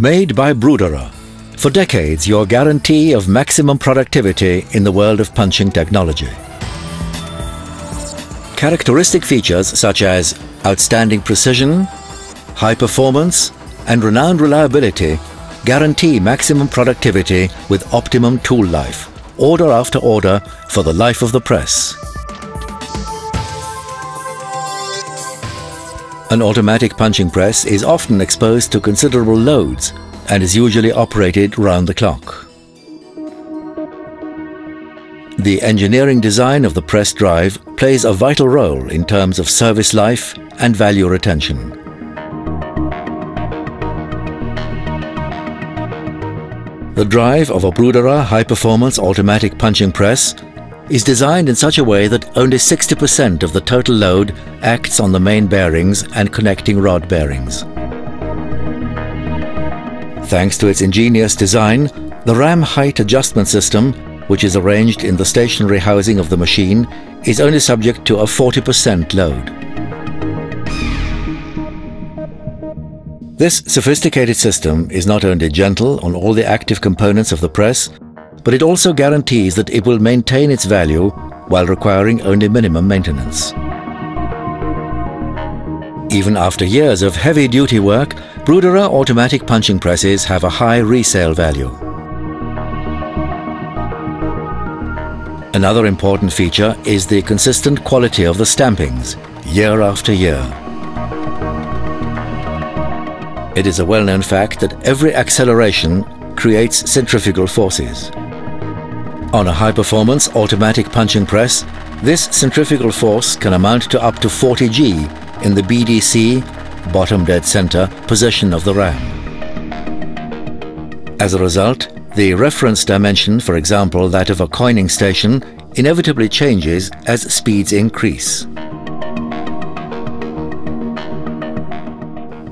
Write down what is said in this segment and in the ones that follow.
Made by Bruderer. For decades, your guarantee of maximum productivity in the world of punching technology. Characteristic features such as outstanding precision, high performance, and renowned reliability guarantee maximum productivity with optimum tool life, order after order for the life of the press. An automatic punching press is often exposed to considerable loads and is usually operated round the clock. The engineering design of the press drive plays a vital role in terms of service life and value retention. The drive of a Bruderer high-performance automatic punching press is designed in such a way that only 60% of the total load acts on the main bearings and connecting rod bearings. Thanks to its ingenious design, the ram height adjustment system, which is arranged in the stationary housing of the machine, is only subject to a 40% load. This sophisticated system is not only gentle on all the active components of the press, but it also guarantees that it will maintain its value while requiring only minimum maintenance. Even after years of heavy-duty work, Bruderer automatic punching presses have a high resale value. Another important feature is the consistent quality of the stampings, year after year. It is a well-known fact that every acceleration creates centrifugal forces. On a high-performance automatic punching press, this centrifugal force can amount to up to 40 G in the BDC, bottom dead center, position of the ram. As a result, the reference dimension, for example that of a coining station, inevitably changes as speeds increase.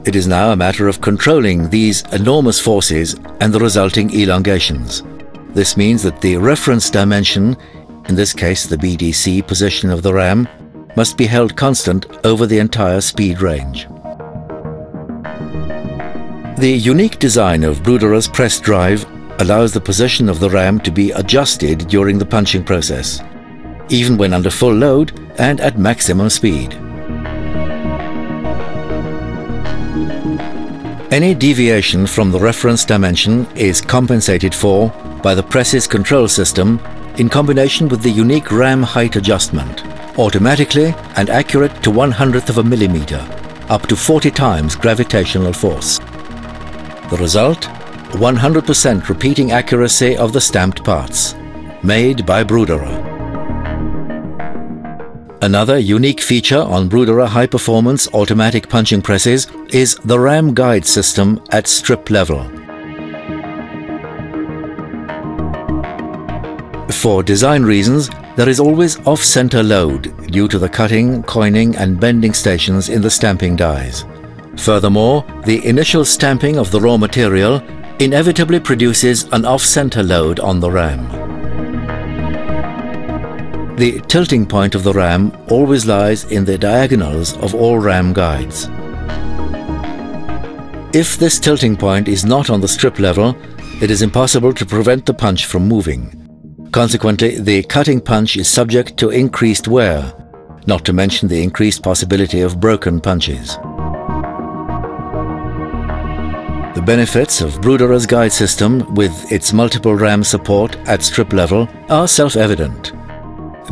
It is now a matter of controlling these enormous forces and the resulting elongations. This means that the reference dimension, in this case the BDC position of the ram, must be held constant over the entire speed range. The unique design of Bruderer's press drive allows the position of the ram to be adjusted during the punching process, even when under full load and at maximum speed. Any deviation from the reference dimension is compensated for by the press's control system in combination with the unique ram height adjustment, automatically and accurate to one hundredth of a millimeter, up to 40 times gravitational force. The result? 100% repeating accuracy of the stamped parts, made by Bruderer. Another unique feature on Bruderer high-performance automatic punching presses is the ram guide system at strip level. For design reasons, there is always off-center load due to the cutting, coining and bending stations in the stamping dies. Furthermore, the initial stamping of the raw material inevitably produces an off-center load on the ram. The tilting point of the ram always lies in the diagonals of all ram guides. If this tilting point is not on the strip level, it is impossible to prevent the punch from moving. Consequently, the cutting punch is subject to increased wear, not to mention the increased possibility of broken punches. The benefits of Bruderer's guide system with its multiple ram support at strip level are self-evident.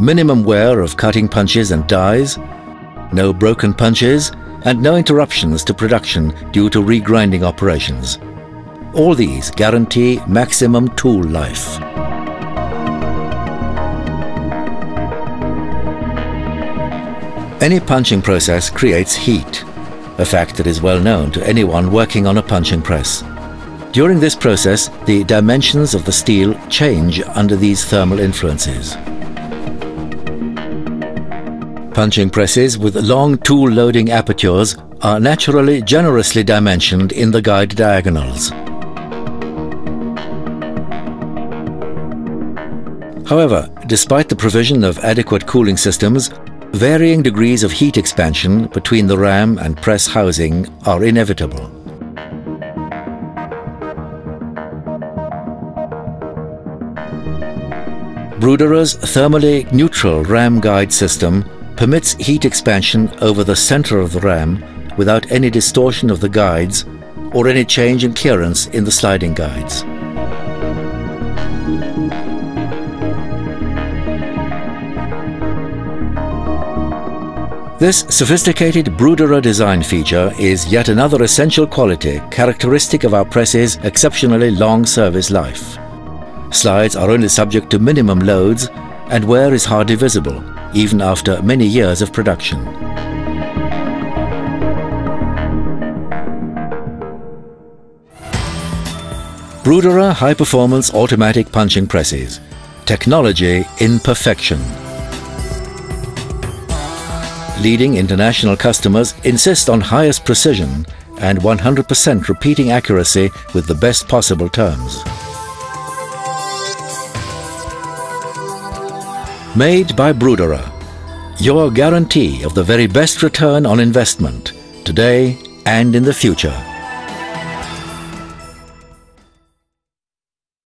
Minimum wear of cutting punches and dies, no broken punches, and no interruptions to production due to regrinding operations. All these guarantee maximum tool life. Any punching process creates heat, a fact that is well known to anyone working on a punching press. During this process, the dimensions of the steel change under these thermal influences. Punching presses with long tool loading apertures are naturally generously dimensioned in the guide diagonals. However, despite the provision of adequate cooling systems, Varying degrees of heat expansion between the ram and press housing are inevitable. Bruderer's thermally neutral ram guide system permits heat expansion over the center of the ram without any distortion of the guides or any change in clearance in the sliding guides. This sophisticated Bruderer design feature is yet another essential quality characteristic of our press's exceptionally long service life. Slides are only subject to minimum loads and wear is hardly visible, even after many years of production. Bruderer High Performance Automatic Punching Presses. Technology in perfection. Leading international customers insist on highest precision and 100% repeating accuracy with the best possible terms. Made by Bruderer. Your guarantee of the very best return on investment, today and in the future.